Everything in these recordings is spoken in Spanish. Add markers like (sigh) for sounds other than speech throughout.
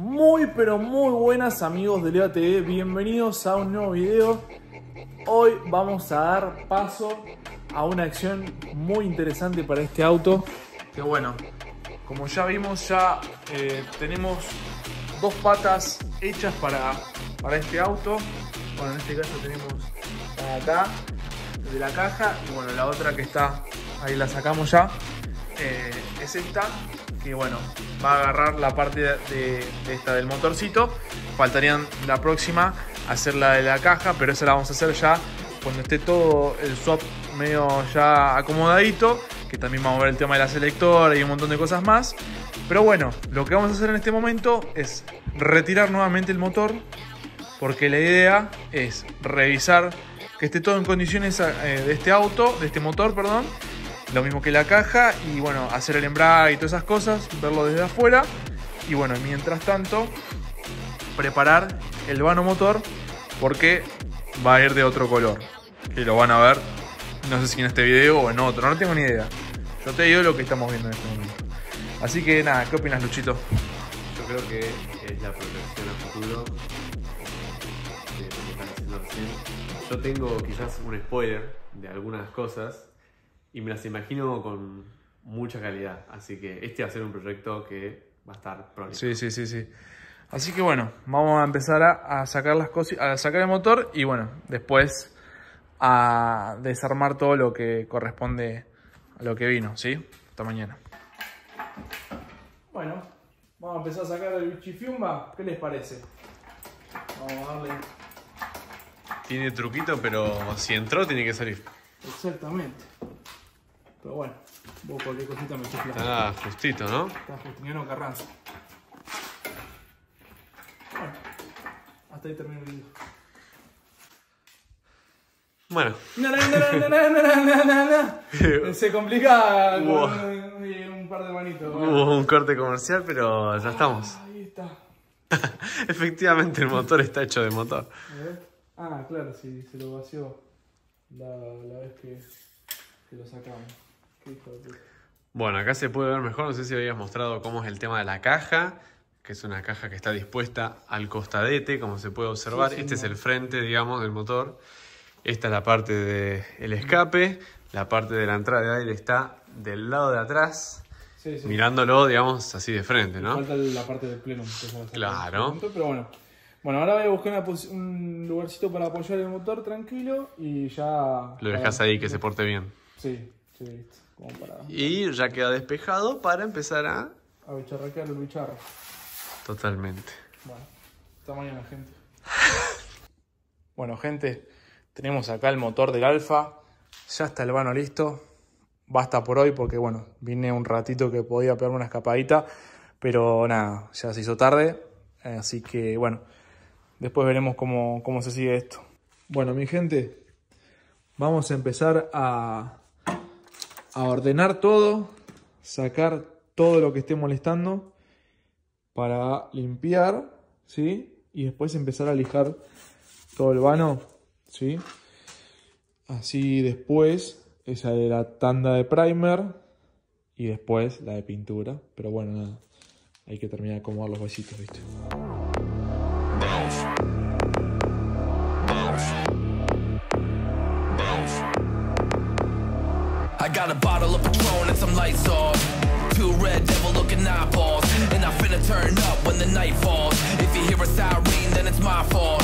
Muy pero muy buenas amigos de Leo TV, bienvenidos a un nuevo video. Hoy vamos a dar paso a una acción muy interesante para este auto. Que bueno, como ya vimos, ya eh, tenemos dos patas hechas para, para este auto. Bueno, en este caso tenemos acá, de la caja, y bueno, la otra que está, ahí la sacamos ya, eh, es esta, que bueno, va a agarrar la parte de, esta del motorcito. Faltarían la próxima hacer la de la caja, pero esa la vamos a hacer ya cuando esté todo el swap medio ya acomodadito, que también vamos a ver el tema de la selectora y un montón de cosas más. Pero bueno, lo que vamos a hacer en este momento es retirar nuevamente el motor, porque la idea es revisar que esté todo en condiciones eh, de este auto, de este motor, perdón, lo mismo que la caja y bueno, hacer el embrague y todas esas cosas, verlo desde afuera y bueno, mientras tanto preparar el vano motor porque va a ir de otro color, que lo van a ver, no sé si en este video o en otro, no tengo ni idea. Yo te digo lo que estamos viendo en este momento. Así que nada, ¿qué opinas Luchito? Yo creo que es la protección a futuro de lo que están haciendo recién. Yo tengo quizás un spoiler de algunas cosas y me las imagino con mucha calidad. Así que este va a ser un proyecto que va a estar pronto. Sí, sí, sí, sí. Así que bueno, vamos a empezar a, a sacar las cosas, a sacar el motor y bueno, después a desarmar todo lo que corresponde a lo que vino, ¿sí? Hasta mañana. Bueno, vamos a empezar a sacar el bichifiumba. ¿Qué les parece? Vamos a darle. Tiene truquito, pero si entró tiene que salir. Exactamente. Pero bueno, vos cualquier cosita me chiflas. Está justito, ¿no? Está Justiniano Carranza. Bueno, hasta ahí termino el video. Bueno. No, no, no, Se complica wow. con un, un, par de manitos. Hubo un corte comercial, pero ya ah, estamos. Ahí está. (laughs) Efectivamente, el motor está hecho de motor. ¿Eh? Ah, claro, sí, se lo vació la, la vez que, que lo sacamos. De. Bueno, acá se puede ver mejor, no sé si habías mostrado cómo es el tema de la caja, que es una caja que está dispuesta al costadete, como se puede observar. Sí, sí, este es el frente, digamos, del motor. Esta es la parte del escape. La parte de la entrada de aire está del lado de atrás, Sí, mirándolo, digamos, así de frente, ¿no? Falta la parte del pleno. que Claro. en momento, Pero bueno. Bueno, ahora voy a buscar un lugarcito para apoyar el motor tranquilo y ya. Lo dejas ahí que se porte bien. Sí, sí, listo. Como para Y ya queda despejado para empezar a... a bicharraquear el bicharro. Totalmente. Bueno, hasta mañana, gente. (laughs) bueno, gente, tenemos acá el motor del Alfa. Ya está el vano listo. Basta por hoy porque, bueno, vine un ratito que podía pegarme una escapadita. Pero nada, ya se hizo tarde. Así que, bueno, después veremos cómo, cómo se sigue esto. Bueno, mi gente, vamos a empezar a, a ordenar todo, sacar todo lo que esté molestando para limpiar, ¿sí? Y después empezar a lijar todo el vano, ¿sí? Así después, esa de la tanda de primer y después la de pintura. Pero bueno, nada, hay que terminar de acomodar los huesitos, ¿viste? Got a bottle of Patron and some lights off. Two red devil looking eyeballs. And I finna turn up when the night falls. If you hear a siren, then it's my fault.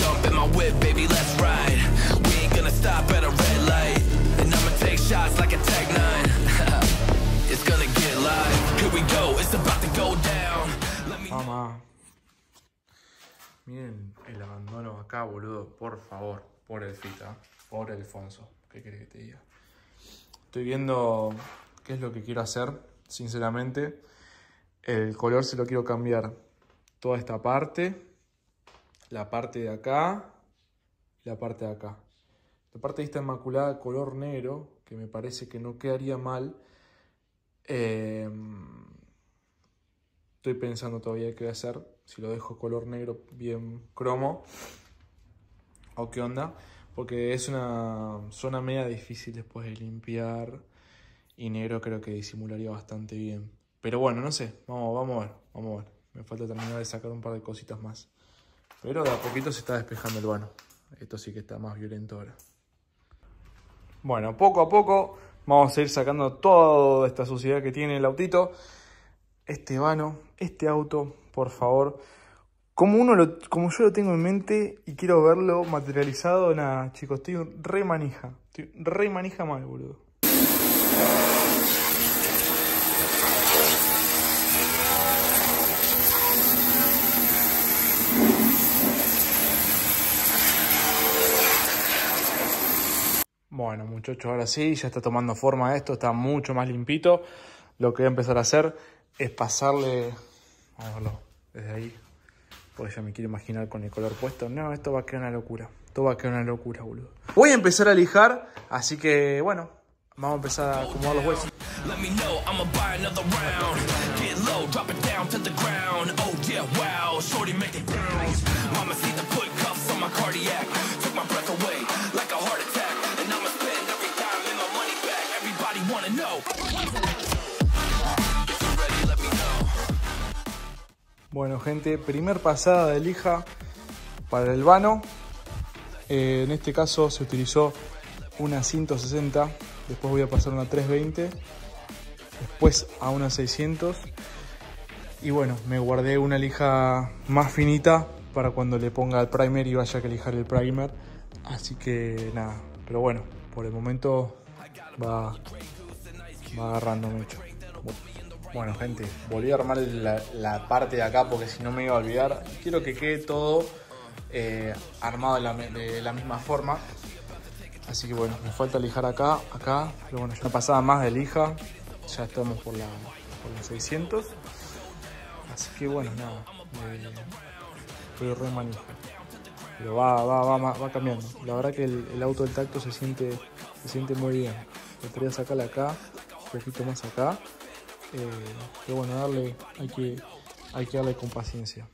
Jump in my whip, baby, let's ride. We ain't gonna stop at a red light. And I'ma take shots like a Tech 9. (laughs) it's gonna get live. Here we go, it's about to go down. Mamá. Miren el abandono acá, boludo. Por favor, por el Fita, por el Fonso. ¿Qué querés que te diga? Estoy viendo qué es lo que quiero hacer, sinceramente. El color se lo quiero cambiar. Toda esta parte, la parte de acá la parte de acá. La parte de esta inmaculada color negro, que me parece que no quedaría mal. Eh, Estoy pensando todavía qué voy a hacer. Si lo dejo color negro bien cromo. O qué onda. Porque es una zona media difícil después de limpiar. Y negro creo que disimularía bastante bien. Pero bueno, no sé. Vamos, vamos a ver. Vamos a ver. Me falta terminar de sacar un par de cositas más. Pero de a poquito se está despejando el vano. Esto sí que está más violento ahora. Bueno, poco a poco vamos a ir sacando toda esta suciedad que tiene el autito. Este vano, este auto, por favor. Como, uno como yo lo tengo en mente y quiero verlo materializado, nada, chicos, estoy re manija. Estoy re manija mal, boludo. Bueno, muchachos, ahora sí, ya está tomando forma esto, está mucho más limpito. Lo que voy a empezar a hacer es pasarle. Vamos a verlo desde ahí. Porque ya me quiero imaginar con el color puesto. No, esto va a quedar una locura. Esto va a quedar una locura, boludo. Voy a empezar a lijar, así que bueno, vamos a empezar a acomodar los huesos. Let Bueno, gente, primer pasada de lija para el vano. Eh, en este caso se utilizó una 160, después voy a pasar una 320, después a una 600 y bueno, me guardé una lija más finita para cuando le ponga el primer y vaya a que lijar el primer. Así que nada, pero bueno, por el momento va, va agarrando mucho. Gente, volví a armar la, parte de acá porque si no me iba a olvidar. Quiero que quede todo eh, armado de la, misma forma. Así que bueno, me falta lijar acá, acá. Pero bueno, ya pasada más de lija. Ya estamos por la, por los 600. Así que bueno, nada. eh, estoy re manija. Pero va, va, va, va, cambiando. La verdad que el, auto del tacto se siente, se siente muy bien. Me gustaría sacarle acá, un poquito más acá. Eh, bueno, darle, hay que, hay que darle con paciencia.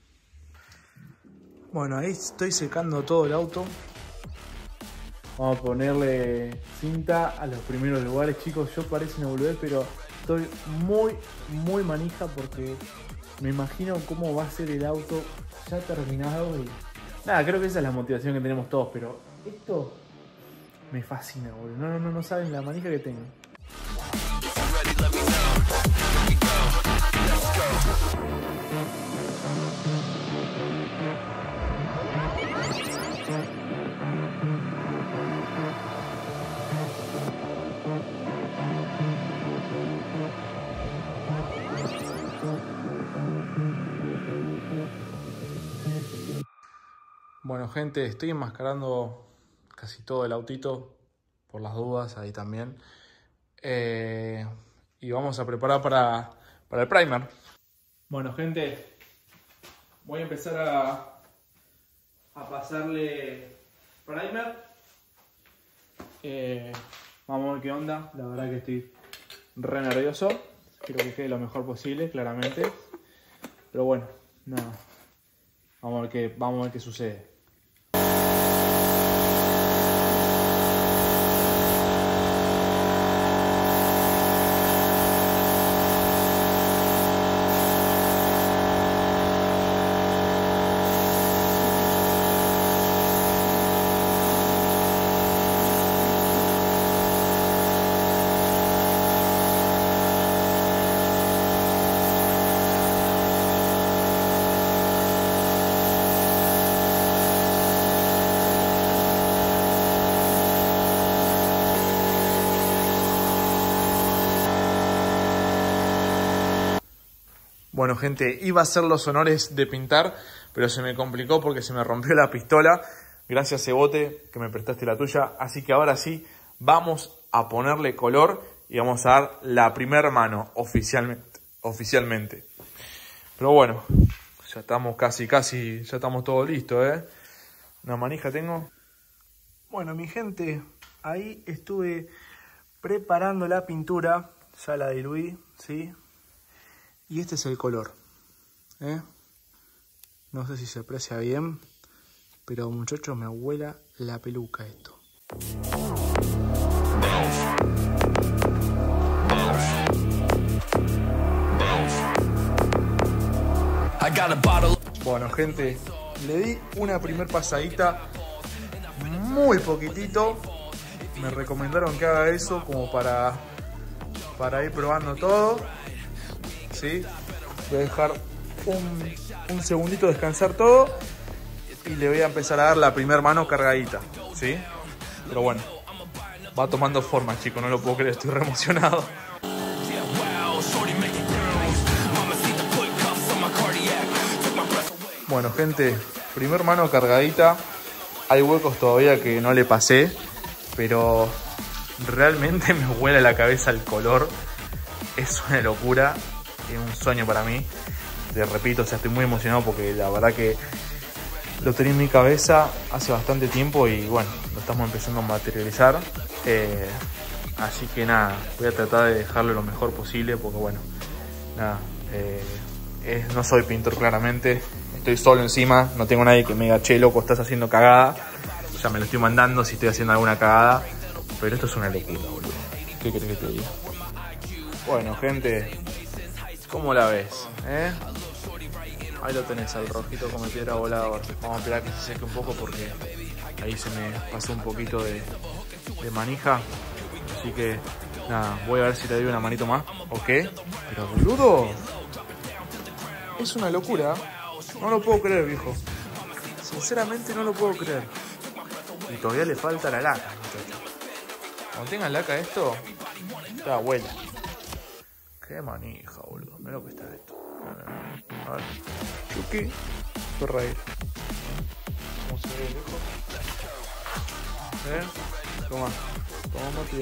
Bueno, ahí estoy secando todo el auto. Vamos a ponerle cinta a los primeros lugares, chicos. Yo parece una boludez, pero estoy muy, muy manija porque me imagino cómo va a ser el auto ya terminado. Nada, creo que esa es la motivación que tenemos todos, pero esto me fascina, boludo. No, no, no, no saben la manija que tengo. Bueno, gente, estoy enmascarando casi todo el autito por las dudas ahí también. Eh, y vamos a preparar para, para el primer. Bueno, gente, voy a empezar a, a pasarle primer. Eh, vamos a ver qué onda. La verdad que estoy re nervioso. Quiero que quede lo mejor posible, claramente. Pero bueno, nada. Vamos a ver qué, vamos a ver qué sucede. Bueno, gente, iba a hacer los honores de pintar, pero se me complicó porque se me rompió la pistola. Gracias, Cebote, que me prestaste la tuya. Así que ahora sí, vamos a ponerle color y vamos a dar la primera mano oficialmente. oficialmente. Pero bueno, ya estamos casi, casi, ya estamos todo listo, ¿eh? Una manija tengo. Bueno, mi gente, ahí estuve preparando la pintura. Ya la diluí, ¿sí? Y este es el color. ¿eh? No sé si se aprecia bien, pero muchachos, me abuela la peluca esto. Bueno, gente, le di una primer pasadita muy poquitito. Me recomendaron que haga eso como para, para ir probando todo. ¿Sí? Voy a dejar un, un segundito descansar todo y le voy a empezar a dar la primer mano cargadita. ¿Sí? Pero bueno, va tomando forma, chicos, no lo puedo creer, estoy re emocionado. Bueno, gente, primer mano cargadita. Hay huecos todavía que no le pasé, pero realmente (laughs) me huele la cabeza el color. Es una locura, es un sueño para mí. Te repito, o sea, estoy muy emocionado porque la verdad que lo tenía en mi cabeza hace bastante tiempo y bueno, lo estamos empezando a materializar. Eh, así que nada, voy a tratar de dejarlo lo mejor posible porque bueno, nada, eh, no soy pintor claramente, estoy solo encima, no tengo nadie que me diga, che, loco, estás haciendo cagada. Ya me lo estoy mandando si estoy haciendo alguna cagada, pero esto es una locura, boludo. ¿Qué querés que te diga? Bueno, gente, ¿cómo la ves? eh? Ahí lo tenés, al rojito como piedra volador. Vamos a esperar que se seque un poco porque ahí se me pasó un poquito de, manija. Así que, nada, voy a ver si le doy una manito más. ¿O qué? Pero boludo, es una locura. No lo puedo creer, viejo. Sinceramente no lo puedo creer. Y todavía le falta la laca. Cuando tenga laca esto, está vuela. Qué manija, boludo. Mira lo que está esto. A ver. Chucky. Ferreira. ¿Cómo se ve lejos? ¿Eh? Toma. Toma mate y.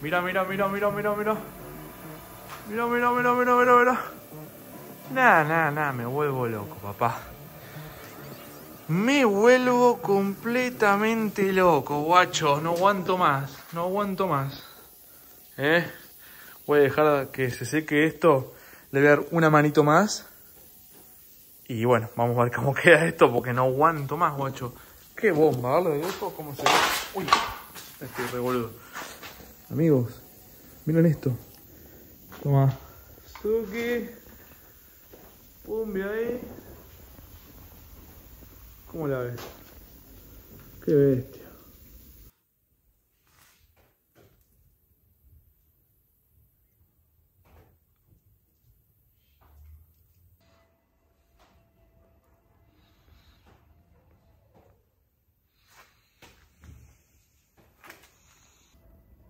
Mira, mira, mira, mira, mira, mira. Mira, mira, mira, mira, mira, mira. Nah, nah, nah, me vuelvo loco, papá. Me vuelvo completamente loco, guacho. No aguanto más, no aguanto más. ¿Eh? Voy a dejar que se seque esto. Le voy a dar una manito más. Y bueno, vamos a ver cómo (laughs) queda esto porque no aguanto más, guacho. Qué bomba, esto? ¿Cómo se ve? Uy, estoy re boludo. Amigos, miren esto. Toma. Suki. Pumbi ahí. ¿Cómo la ves? Qué bestia.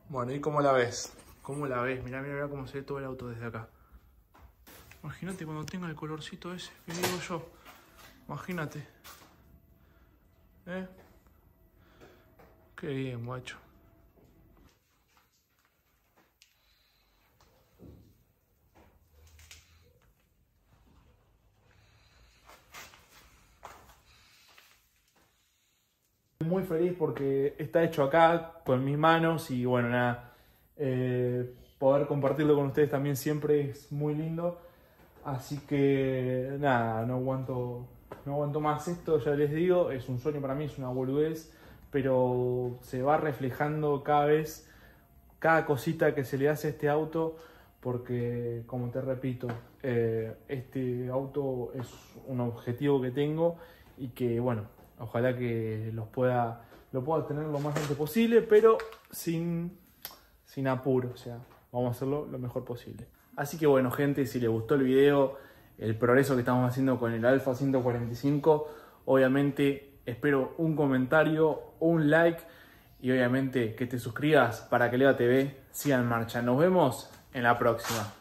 Bueno, ¿y cómo la ves? ¿Cómo la ves? Mirá, mirá, mirá cómo se ve todo el auto desde acá. Imagínate cuando tenga el colorcito ese, que digo yo. Imagínate. ¿Eh? Qué bien, guacho. Muy feliz porque está hecho acá con mis manos y bueno, nada. eh, poder compartirlo con ustedes también siempre es muy lindo. Así que nada, no aguanto, no aguanto más esto, ya les digo, es un sueño para mí, es una boludez, pero se va reflejando cada vez, cada cosita que se le hace a este auto, porque como te repito, eh, este auto es un objetivo que tengo y que bueno, ojalá que los pueda, lo pueda tener lo más antes posible, pero sin, sin apuro, o sea, vamos a hacerlo lo mejor posible. Así que bueno, gente, si les gustó el video, el progreso que estamos haciendo con el Alfa 145, obviamente espero un comentario, un like y obviamente que te suscribas para que Leva TV siga en marcha. Nos vemos en la próxima.